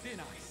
skating on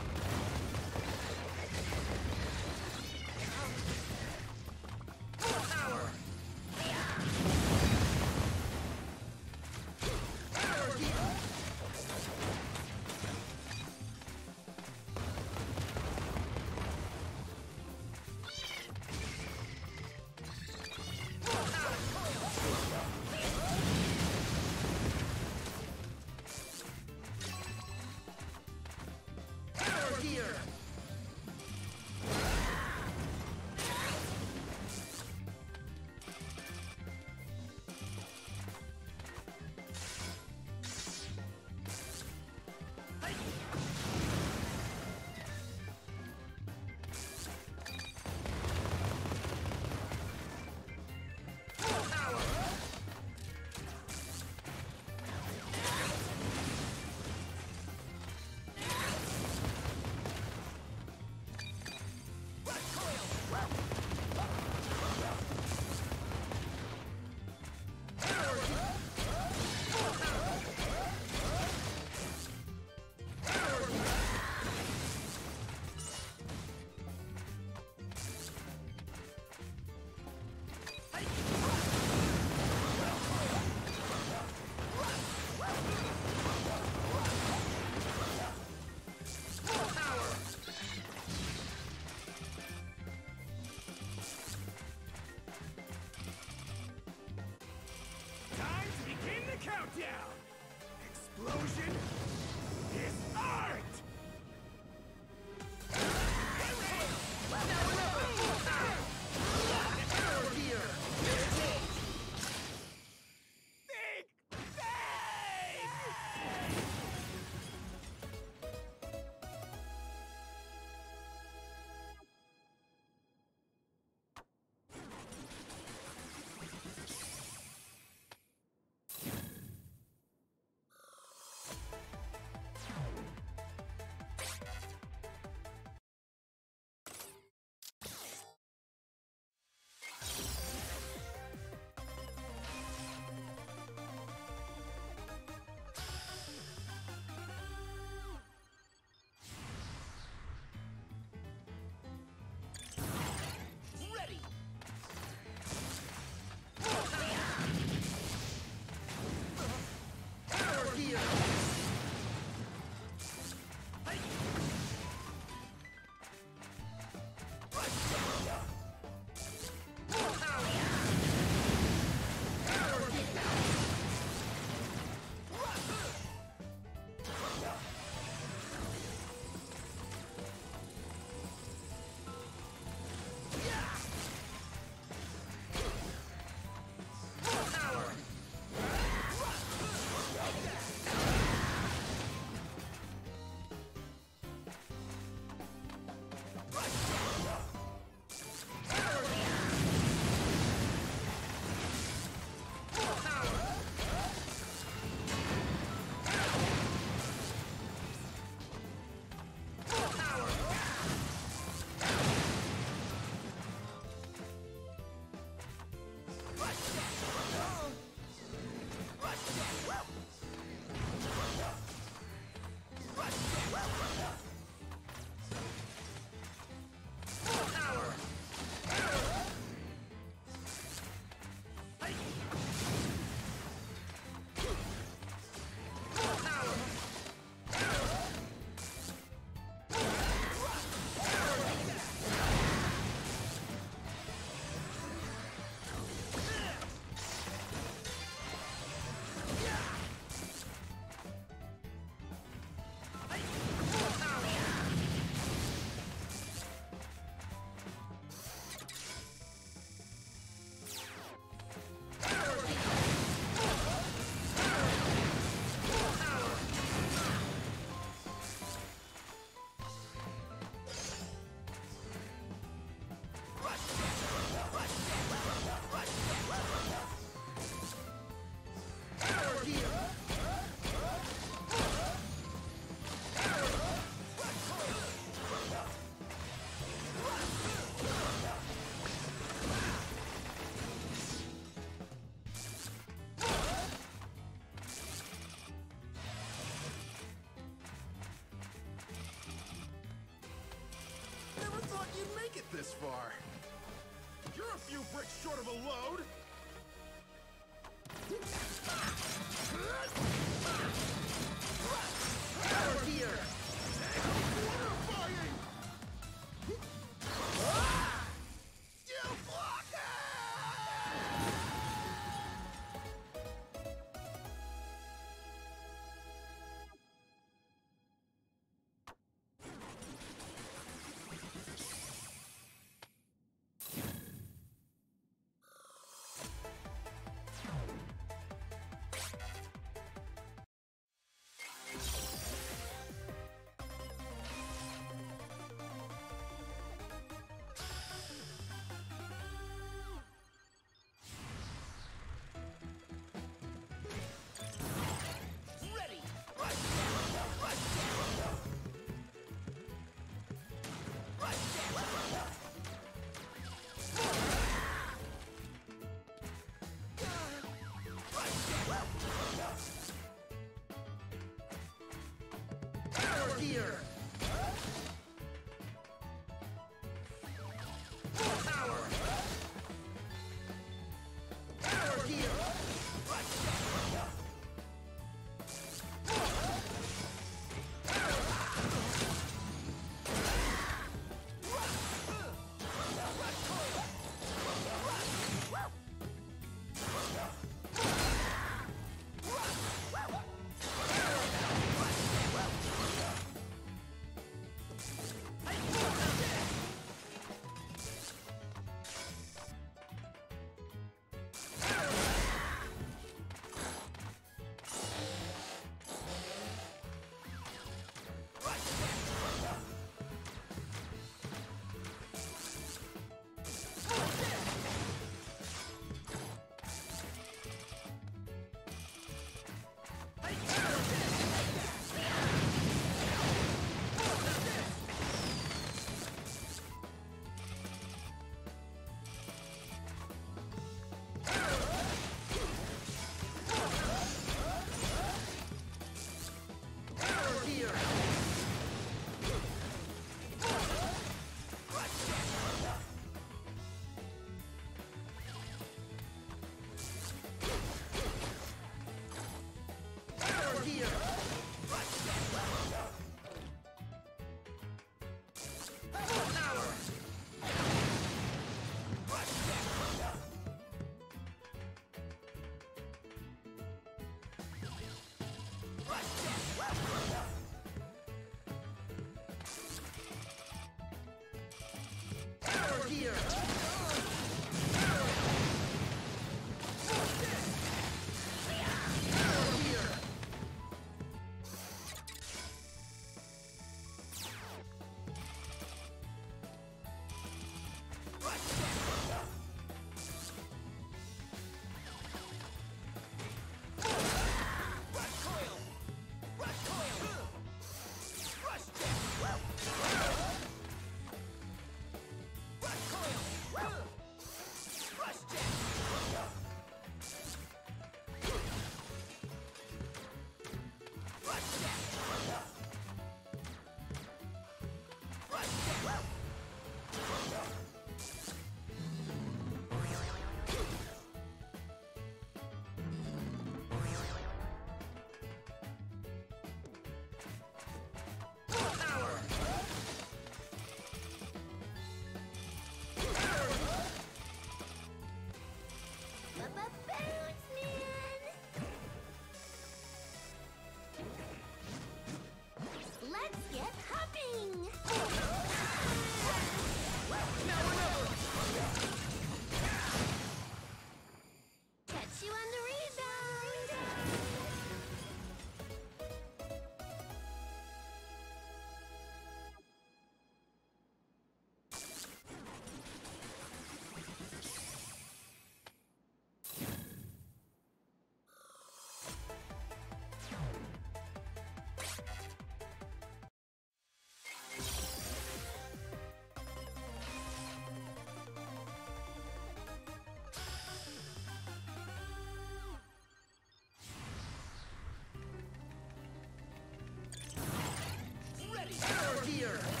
here.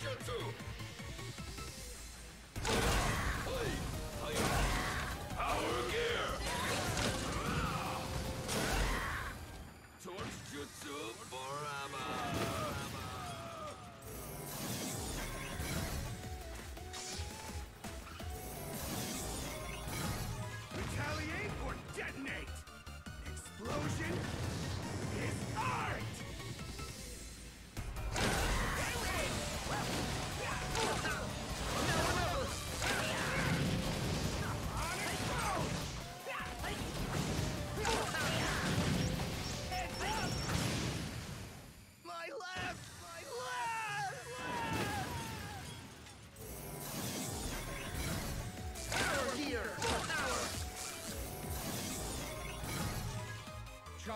Jutsu!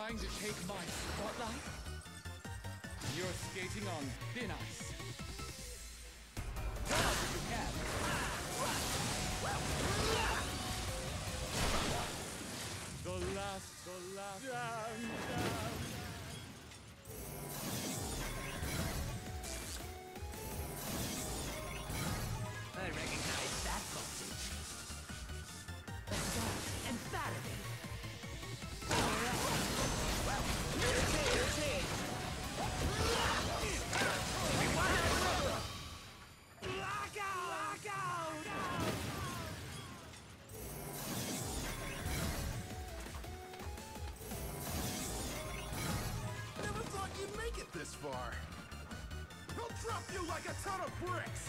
Trying to take my spotlight? You're skating on thin ice. He'll drop you like a ton of bricks.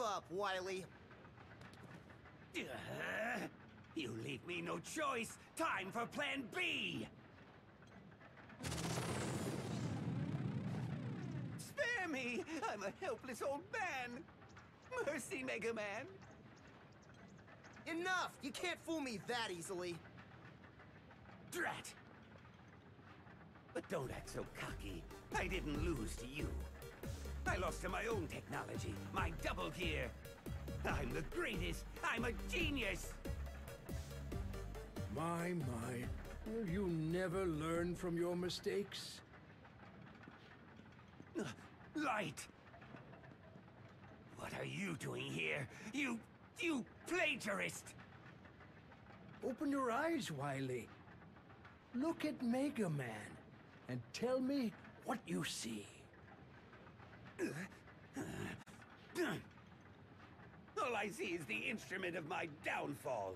Give up, Wily. Uh, you leave me no choice! Time for Plan B! Spare me! I'm a helpless old man! Mercy, Mega Man! Enough! You can't fool me that easily. Drat! But don't act so cocky. I didn't lose to you. I lost to my own technology, my double gear. I'm the greatest. I'm a genius. My, my. Will you never learn from your mistakes? Light! What are you doing here? You... you plagiarist! Open your eyes, Wily. Look at Mega Man and tell me what you see. All I see is the instrument of my downfall.